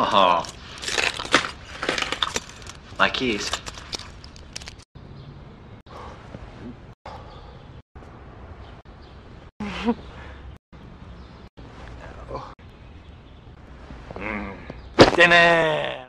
Oh. My keys. Mm. Damn Dinner!